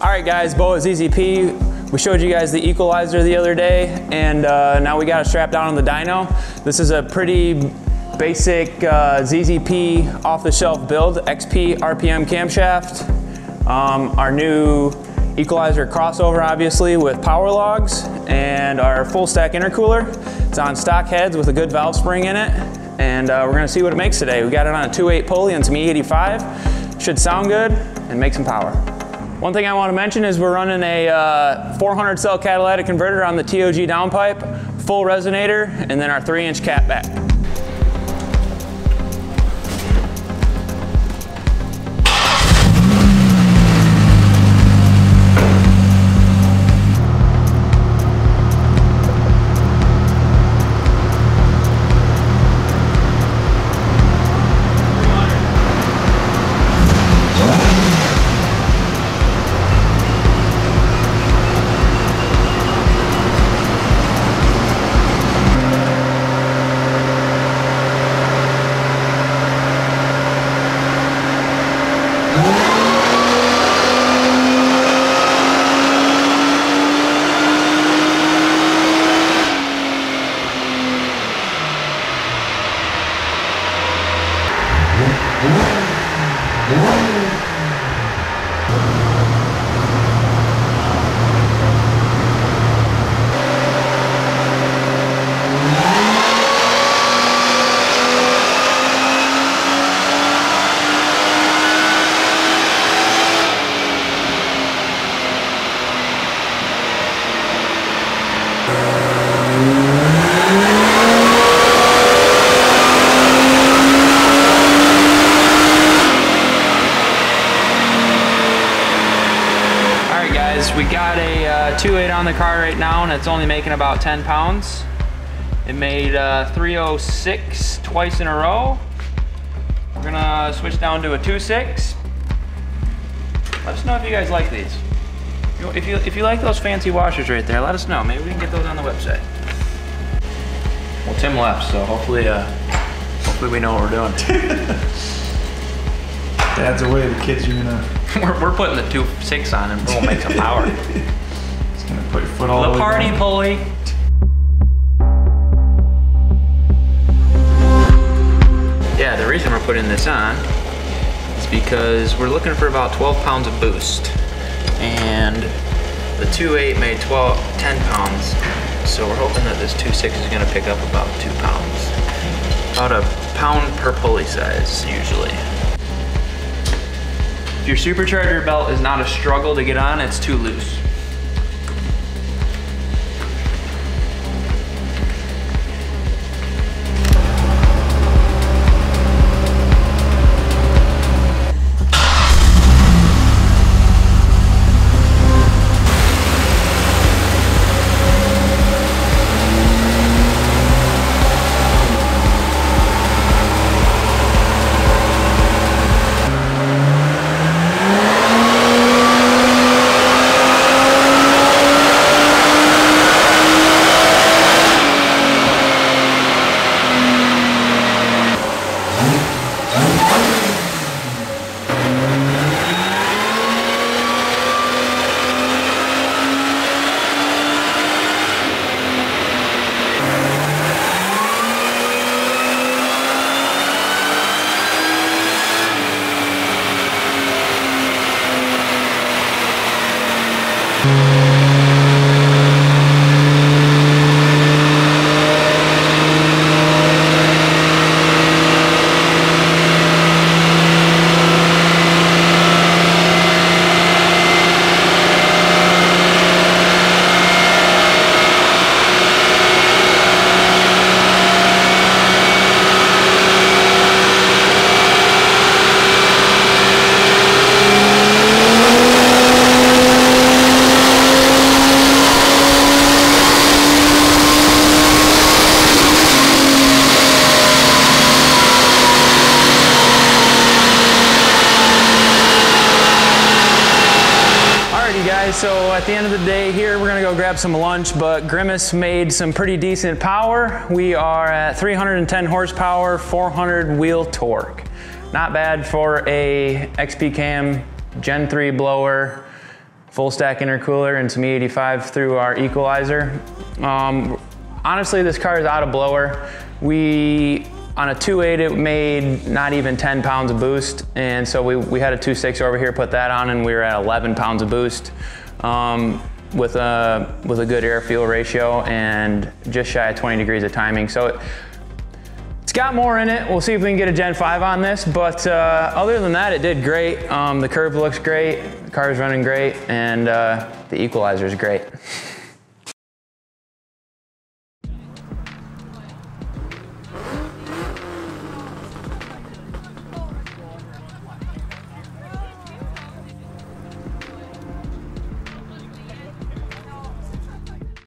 All right guys, BOA ZZP. We showed you guys the equalizer the other day and uh, now we got it strapped down on the dyno. This is a pretty basic uh, ZZP off-the-shelf build, XP RPM camshaft. Um, our new equalizer crossover obviously with power logs and our full stack intercooler. It's on stock heads with a good valve spring in it and uh, we're gonna see what it makes today. We got it on a 2.8 pulley and some E85. Should sound good and make some power. One thing I want to mention is we're running a uh, 400 cell catalytic converter on the TOG downpipe, full resonator, and then our 3 inch cat Yeah. Guys, we got a uh, 2.8 on the car right now, and it's only making about 10 pounds. It made uh, 306 twice in a row. We're gonna switch down to a 2.6. Let us know if you guys like these. If you, if you like those fancy washers right there, let us know. Maybe we can get those on the website. Well, Tim left, so hopefully, uh, hopefully we know what we're doing. Dad's away, the kids are gonna, we're, we're putting the two six on and we'll make some power. it's gonna put your foot all The way party down. pulley. Yeah, the reason we're putting this on is because we're looking for about 12 pounds of boost. And the 2.8 made 12, 10 pounds. So we're hoping that this 2.6 is gonna pick up about two pounds. About a pound per pulley size, usually. If your supercharger belt is not a struggle to get on, it's too loose. Alrighty guys, so at the end of the day here, we're gonna go grab some lunch, but Grimace made some pretty decent power. We are at 310 horsepower, 400 wheel torque. Not bad for a XP Cam Gen 3 blower, full stack intercooler and some E85 through our equalizer. Um, honestly, this car is out of blower. We on a 2.8 it made not even 10 pounds of boost and so we, we had a 2.6 over here put that on and we were at 11 pounds of boost um, with a with a good air fuel ratio and just shy of 20 degrees of timing. So it, it's got more in it. We'll see if we can get a gen 5 on this but uh, other than that it did great. Um, the curve looks great. The car's running great and uh, the equalizer is great